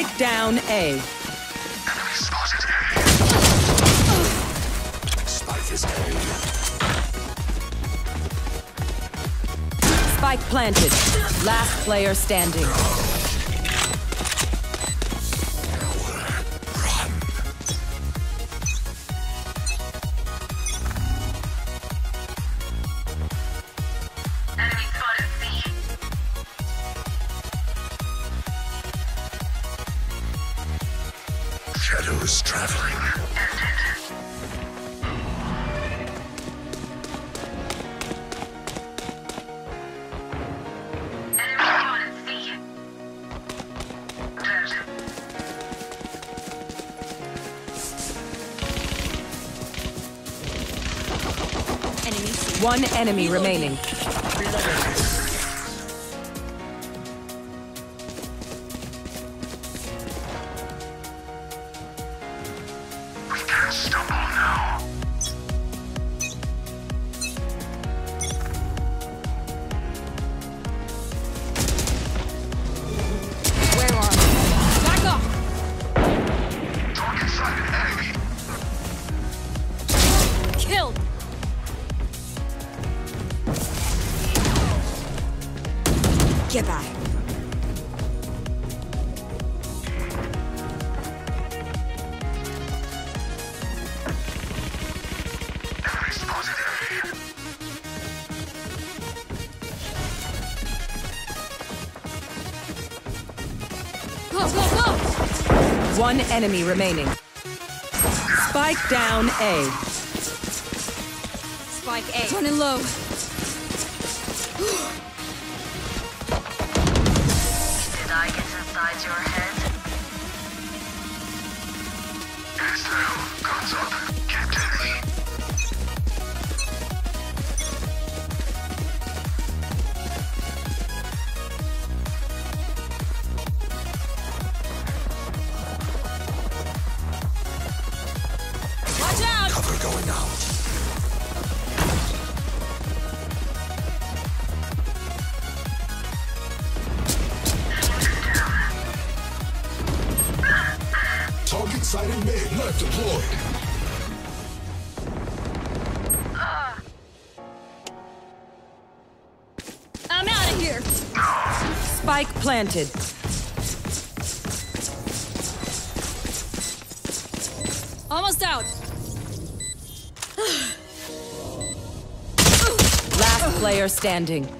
Strike down A. Enemy spotted A. Spike is A. Spike planted. Last player standing. traveling. One enemy remaining. enemy remaining. Spike down A. Spike A. Running low. Planted. Almost out. Last player standing.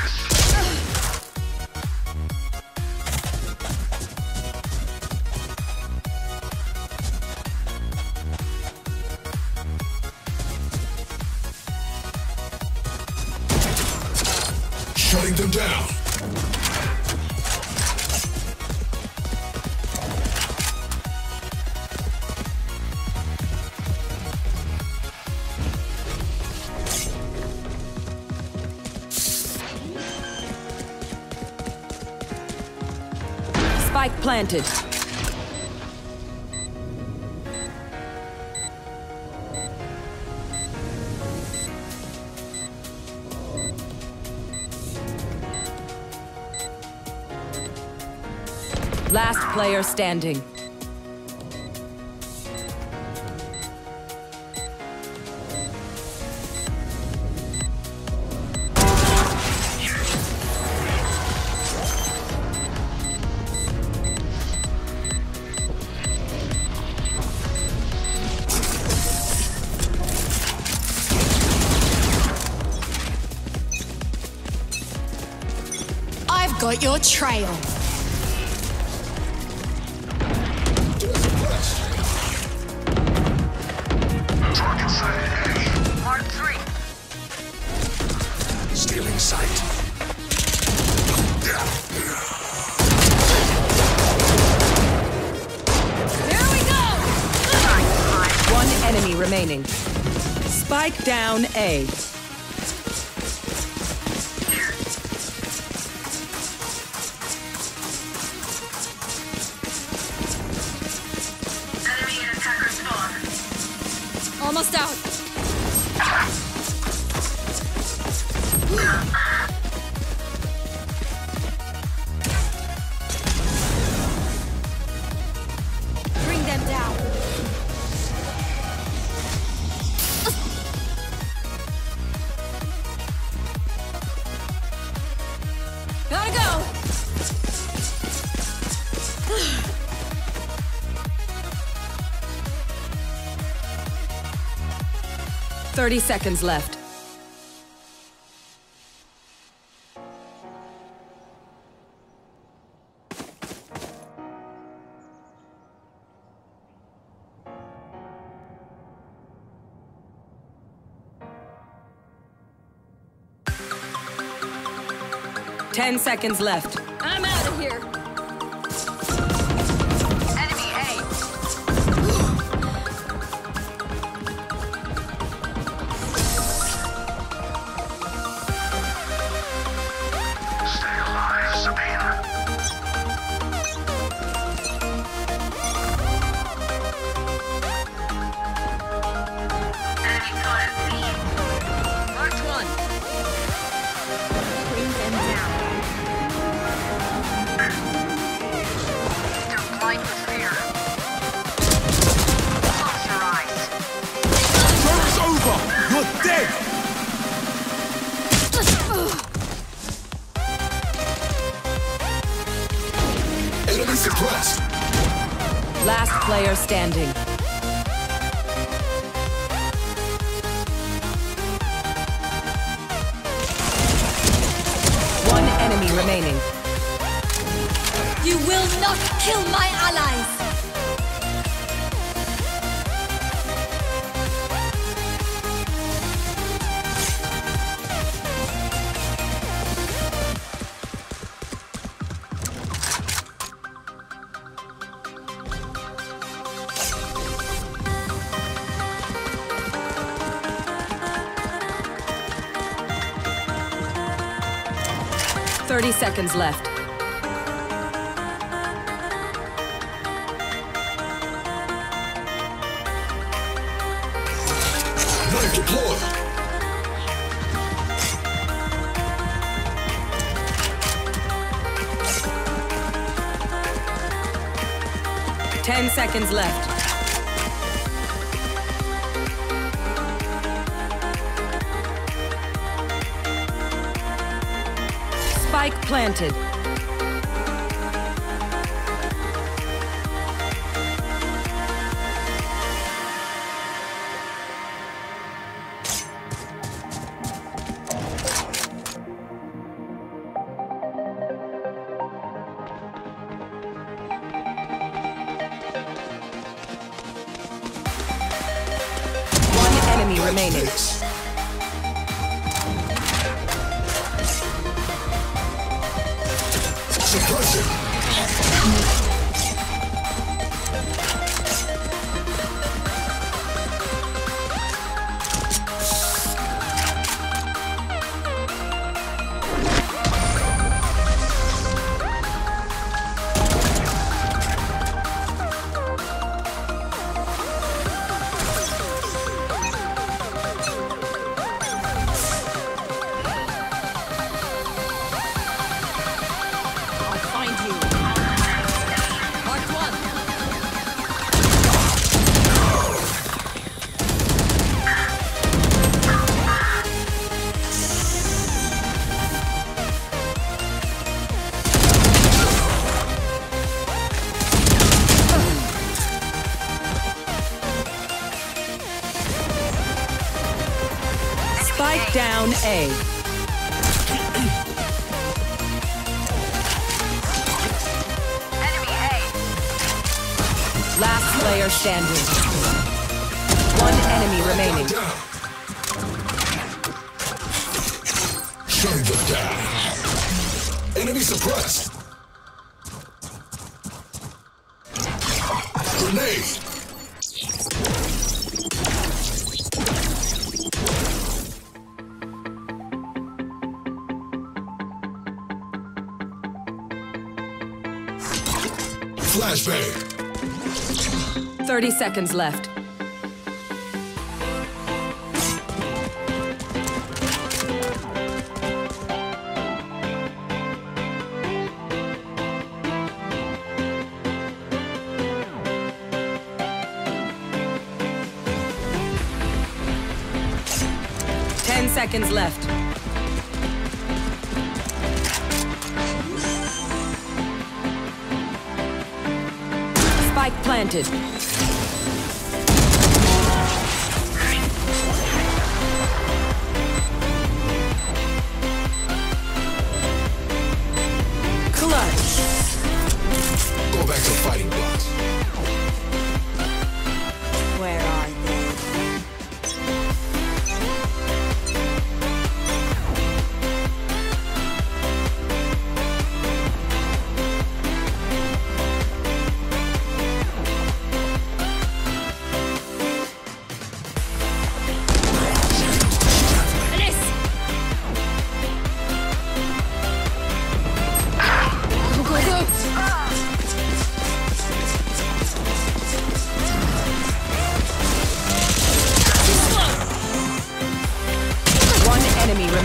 Spike planted. Last player standing. I've your trail. Target sighted Mark 3. A. Stealing sight. Here we go! One enemy remaining. Spike down A. Almost out. 30 seconds left. Ten seconds left. I'm out of here. Player standing. 30 seconds left. Knife deployed. Ten seconds left. Planted. One enemy remaining. Enemy suppressed. Grenade. Flashbang. 30 seconds left. seconds left. Spike planted.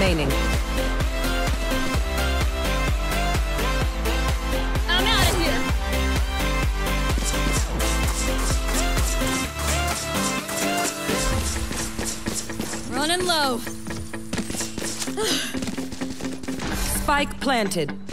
remaining. Running low. Spike planted.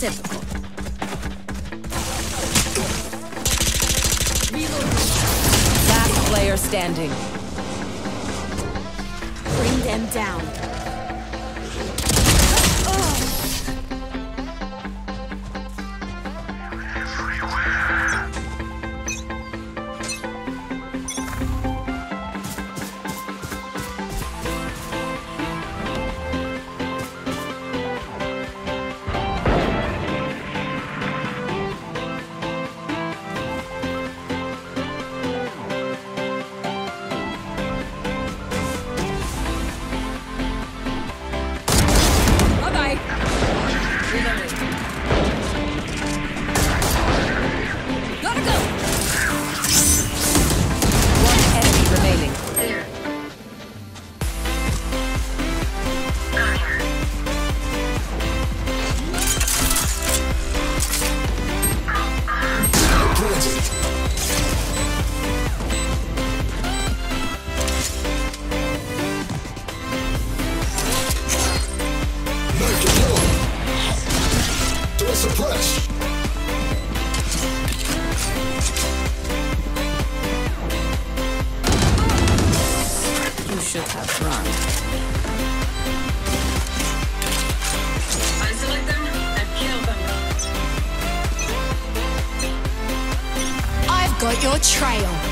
acceptable. Last player standing. Bring them down. got your trail.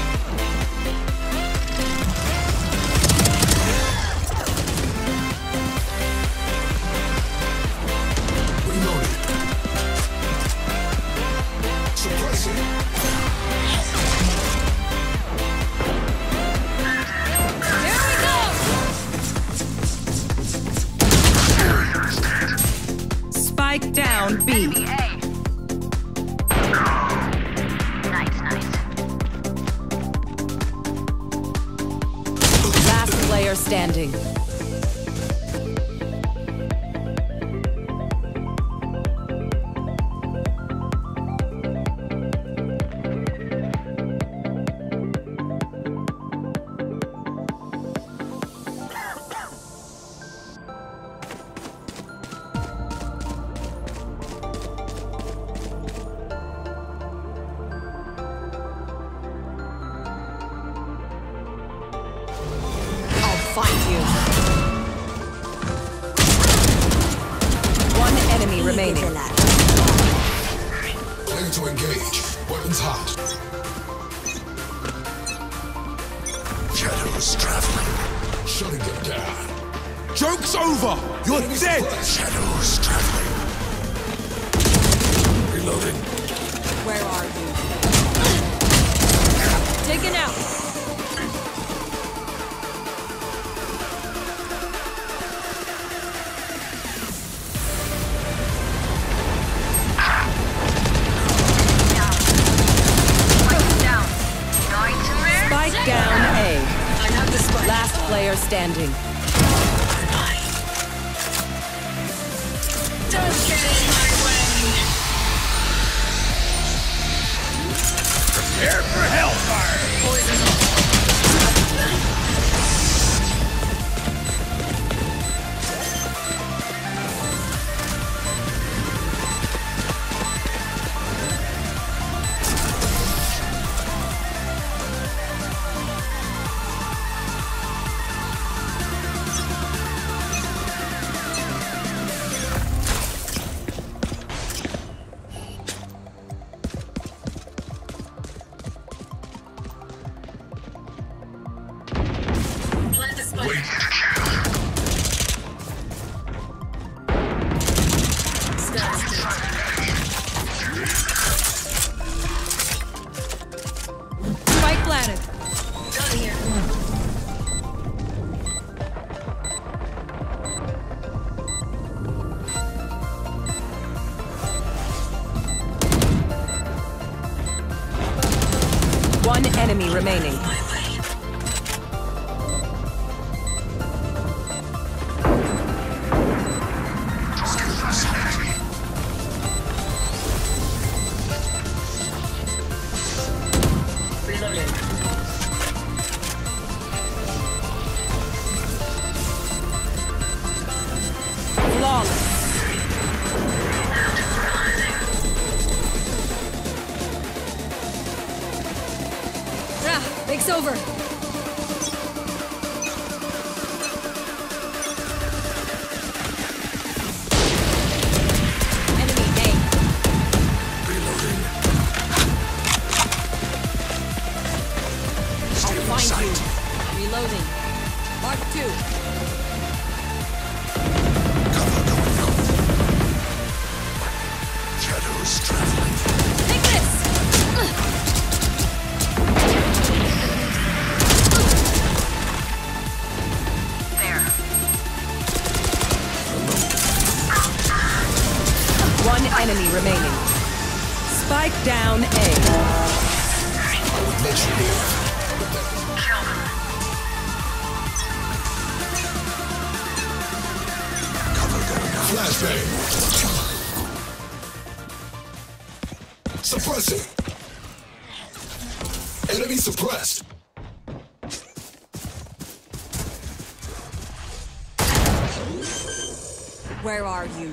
Where are you?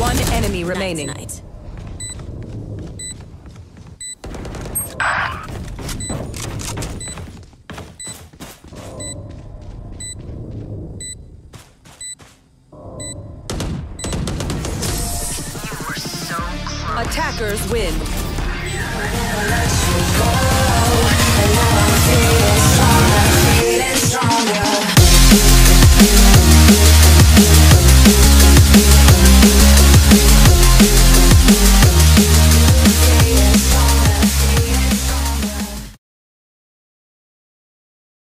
One enemy remaining. Tonight.